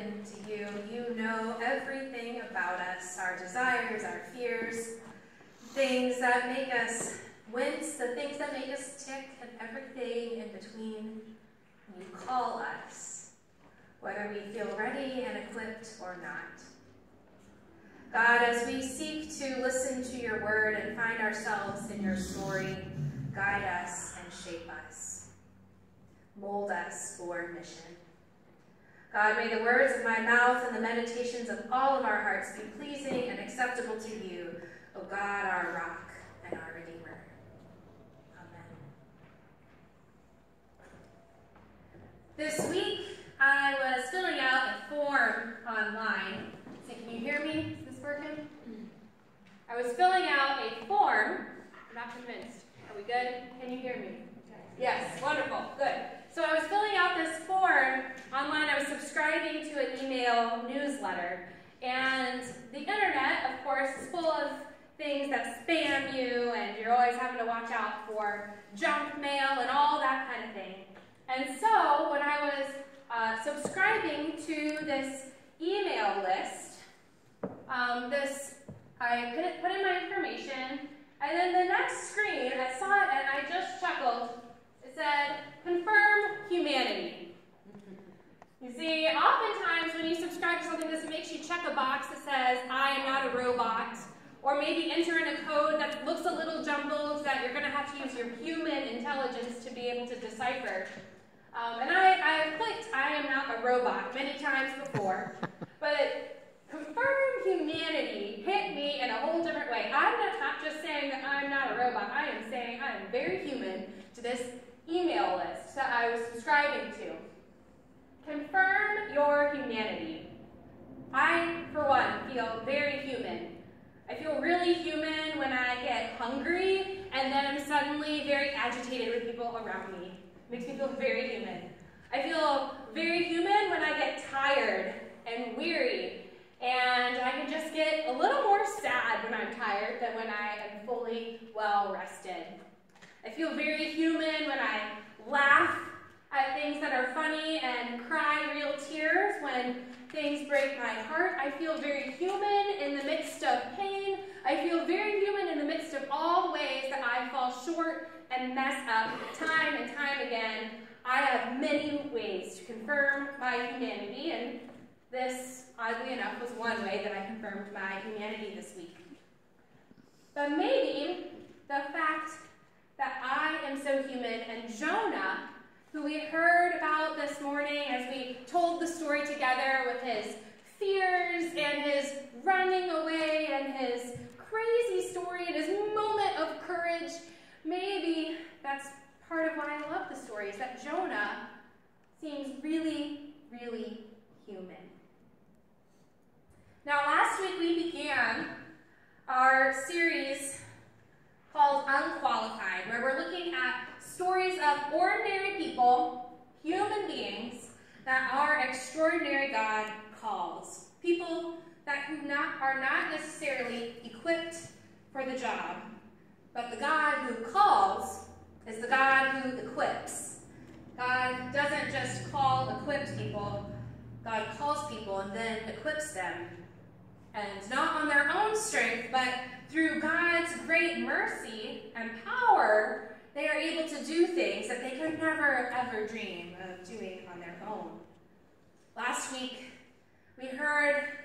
given to you. You know everything about us, our desires, our fears, things that make us wince, the things that make us tick, and everything in between. You call us, whether we feel ready and equipped or not. God, as we seek to listen to your word and find ourselves in your story, guide us and shape us. Mold us for mission. God, may the words of my mouth and the meditations of all of our hearts be pleasing and acceptable to you, O God, our rock and our Redeemer. Amen. This week, I was filling out a form online. So can you hear me? Is this working? I was filling out a form. I'm not convinced. Are we good? Can you hear me? Yes, wonderful, good. So I was filling out this form online. I was subscribing to an email newsletter. And the internet, of course, is full of things that spam you, and you're always having to watch out for junk mail and all that kind of thing. And so when I was uh, subscribing to this email list, um, this I couldn't put in my information, and then the next screen, I saw it and I just chuckled. It said, confirm humanity. You see, oftentimes when you subscribe to something, this makes you check a box that says, I am not a robot, or maybe enter in a code that looks a little jumbled that you're going to have to use your human intelligence to be able to decipher. Um, and I, I have clicked, I am not a robot, many times before, but confirm humanity hit me in a whole different way. I'm not just saying that I'm not a robot, I am saying I am very human to this email list that I was subscribing to. Confirm your humanity. I, for one, feel very human. I feel really human when I get hungry and then I'm suddenly very agitated with people around me. It makes me feel very human. I feel very human when I get tired and weary and I can just get a little more sad when I'm tired than when I am fully well rested. I feel very human when I laugh at things that are funny and cry when things break my heart. I feel very human in the midst of pain. I feel very human in the midst of all the ways that I fall short and mess up time and time again. I have many ways to confirm my humanity, and this, oddly enough, was one way that I confirmed my humanity this week. But maybe the fact that I am so human, and Jonah, who we heard about this morning as we told the story together with his fears and his running away and his crazy story and his moment of courage, maybe that's part of why I love the story, is that Jonah seems really, really human. Now, last week we began our series called Unqualified, where we're looking at stories of ordinary people, human beings, that our extraordinary God calls. People that who not, are not necessarily equipped for the job, but the God who calls is the God who equips. God doesn't just call equipped people, God calls people and then equips them. And not on their own strength, but through God's great mercy and power, they are able to do things that they could never, ever dream of doing on their own. Last week, we heard